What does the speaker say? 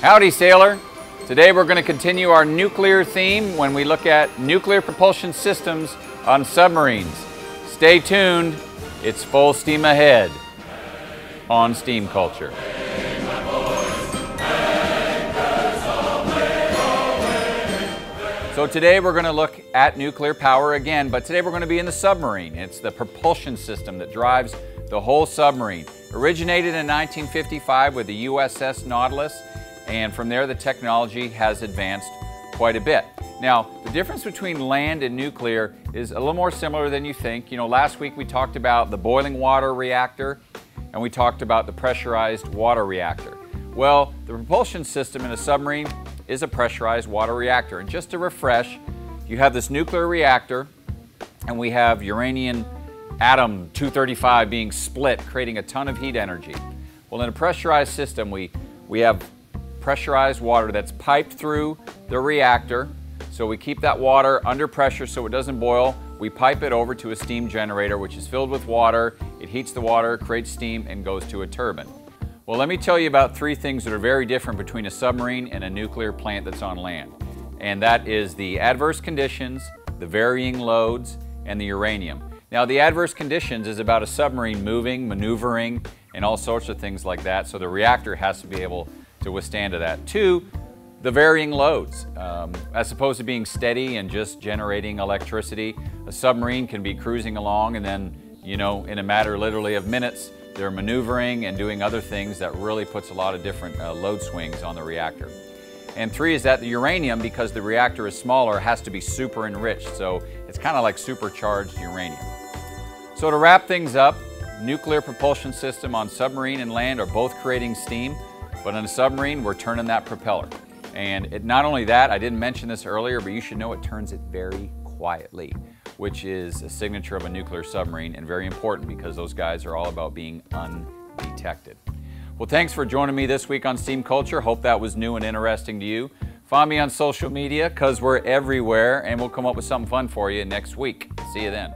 Howdy, sailor. Today we're going to continue our nuclear theme when we look at nuclear propulsion systems on submarines. Stay tuned, it's full steam ahead on Steam Culture. So today we're going to look at nuclear power again, but today we're going to be in the submarine. It's the propulsion system that drives the whole submarine. Originated in 1955 with the USS Nautilus, and from there the technology has advanced quite a bit. Now, the difference between land and nuclear is a little more similar than you think. You know, last week we talked about the boiling water reactor, and we talked about the pressurized water reactor. Well, the propulsion system in a submarine is a pressurized water reactor. And just to refresh, you have this nuclear reactor and we have uranium atom 235 being split, creating a ton of heat energy. Well, in a pressurized system, we, we have pressurized water that's piped through the reactor. So we keep that water under pressure so it doesn't boil. We pipe it over to a steam generator, which is filled with water. It heats the water, creates steam, and goes to a turbine. Well, let me tell you about three things that are very different between a submarine and a nuclear plant that's on land. And that is the adverse conditions, the varying loads, and the uranium. Now, the adverse conditions is about a submarine moving, maneuvering, and all sorts of things like that. So the reactor has to be able to withstand to that. Two, the varying loads. Um, as opposed to being steady and just generating electricity, a submarine can be cruising along and then, you know, in a matter literally of minutes, they're maneuvering and doing other things that really puts a lot of different uh, load swings on the reactor. And three is that the uranium, because the reactor is smaller, has to be super enriched. So it's kind of like supercharged uranium. So to wrap things up, nuclear propulsion system on submarine and land are both creating steam, but in a submarine, we're turning that propeller. And it, not only that, I didn't mention this earlier, but you should know it turns it very quietly which is a signature of a nuclear submarine and very important because those guys are all about being undetected. Well, thanks for joining me this week on Steam Culture. Hope that was new and interesting to you. Find me on social media because we're everywhere and we'll come up with something fun for you next week. See you then.